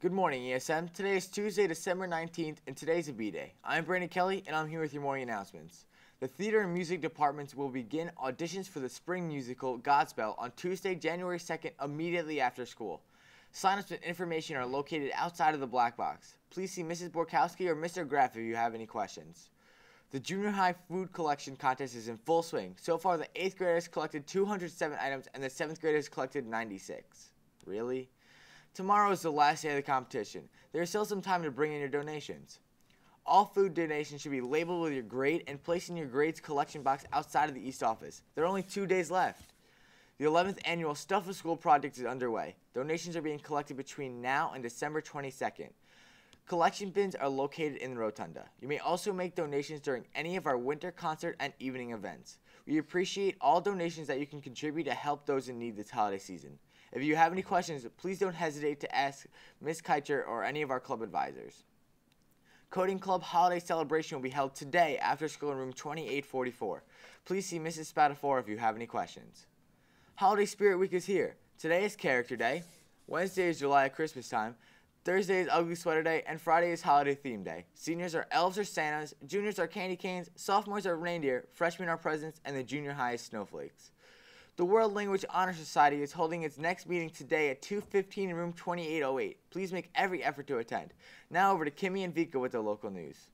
Good morning, ESM. Today is Tuesday, December 19th, and today's a B-Day. I'm Brandon Kelly, and I'm here with your morning announcements. The theater and music departments will begin auditions for the spring musical Godspell on Tuesday, January 2nd, immediately after school. Sign-ups and information are located outside of the black box. Please see Mrs. Borkowski or Mr. Graff if you have any questions. The junior high food collection contest is in full swing. So far, the 8th graders collected 207 items and the 7th graders collected 96. Really? Tomorrow is the last day of the competition. There is still some time to bring in your donations. All food donations should be labeled with your grade and placed in your grades collection box outside of the East office. There are only two days left. The 11th annual Stuff of School project is underway. Donations are being collected between now and December 22nd. Collection bins are located in the rotunda. You may also make donations during any of our winter concert and evening events. We appreciate all donations that you can contribute to help those in need this holiday season. If you have any questions, please don't hesitate to ask Ms. Keicher or any of our club advisors. Coding Club Holiday Celebration will be held today after school in room 2844. Please see Mrs. Spatafor if you have any questions. Holiday Spirit Week is here. Today is Character Day. Wednesday is July at Christmas time. Thursday is Ugly Sweater Day, and Friday is Holiday Theme Day. Seniors are elves or Santas, juniors are candy canes, sophomores are reindeer, freshmen are presents, and the junior high is snowflakes. The World Language Honor Society is holding its next meeting today at 2:15 in room 2808. Please make every effort to attend. Now over to Kimmy and Vika with the local news.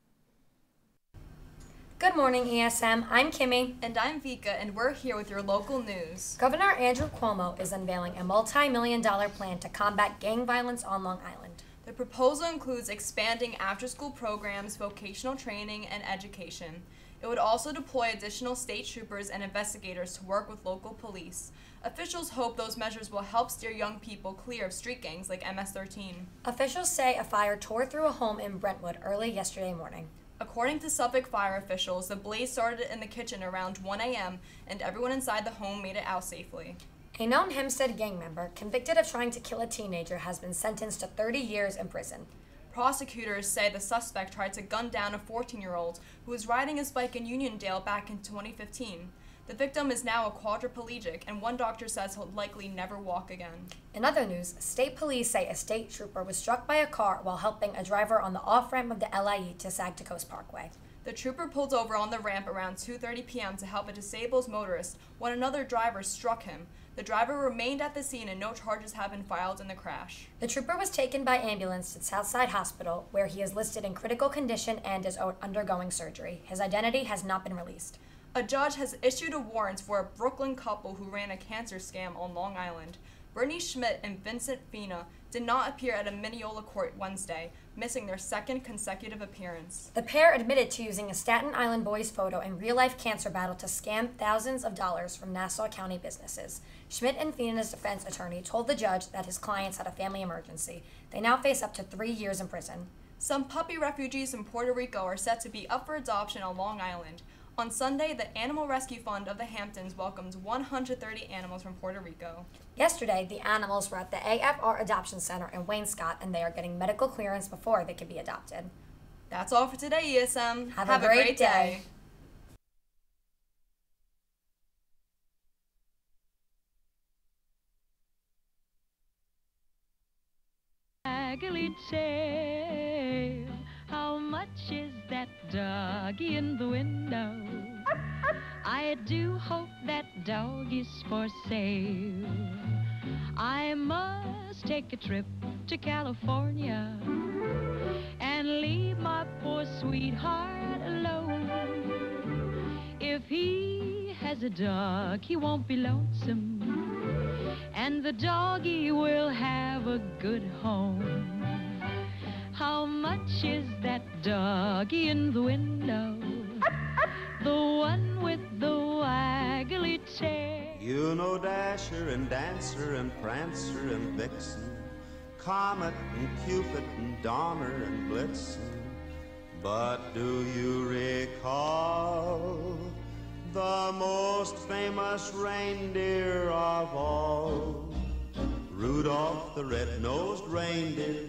Good morning, ESM. I'm Kimmy. And I'm Vika, and we're here with your local news. Governor Andrew Cuomo is unveiling a multi million dollar plan to combat gang violence on Long Island. The proposal includes expanding after school programs, vocational training, and education. It would also deploy additional state troopers and investigators to work with local police. Officials hope those measures will help steer young people clear of street gangs like MS 13. Officials say a fire tore through a home in Brentwood early yesterday morning. According to Suffolk fire officials, the blaze started in the kitchen around 1 a.m., and everyone inside the home made it out safely. A known Hempstead gang member convicted of trying to kill a teenager has been sentenced to 30 years in prison. Prosecutors say the suspect tried to gun down a 14 year old who was riding his bike in Uniondale back in 2015. The victim is now a quadriplegic, and one doctor says he'll likely never walk again. In other news, state police say a state trooper was struck by a car while helping a driver on the off ramp of the LIE to Sagtikos Parkway. The trooper pulled over on the ramp around 2:30 p.m. to help a disabled motorist when another driver struck him. The driver remained at the scene and no charges have been filed in the crash. The trooper was taken by ambulance to Southside Hospital, where he is listed in critical condition and is undergoing surgery. His identity has not been released. A judge has issued a warrant for a Brooklyn couple who ran a cancer scam on Long Island. Brittany Schmidt and Vincent Fina did not appear at a Mineola court Wednesday, missing their second consecutive appearance. The pair admitted to using a Staten Island boy's photo in real life cancer battle to scam thousands of dollars from Nassau County businesses. Schmidt and Fina's defense attorney told the judge that his clients had a family emergency. They now face up to three years in prison. Some puppy refugees in Puerto Rico are set to be up for adoption on Long Island. On Sunday, the Animal Rescue Fund of the Hamptons welcomed 130 animals from Puerto Rico. Yesterday, the animals were at the AFR Adoption Center in Wainscott, and they are getting medical clearance before they can be adopted. That's all for today, ESM. Have, Have a, great, great day. day. How much is that doggy in the window? I do hope that dog is for sale. I must take a trip to California and leave my poor sweetheart alone. If he has a dog, he won't be lonesome, and the doggy will have a good home. How much is that doggy in the window? The one with the waggly tail. You know Dasher and Dancer and Prancer and Vixen, Comet and Cupid and Donner and Blitzen. But do you recall the most famous reindeer of all? Rudolph the red-nosed reindeer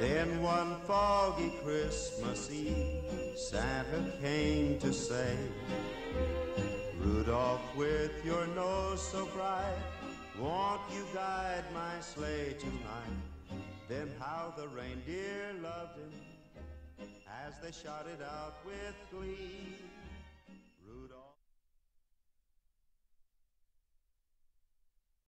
Then one foggy Christmas Eve, Santa came to say, Rudolph, with your nose so bright, won't you guide my sleigh tonight? Then how the reindeer loved him as they shouted out with glee.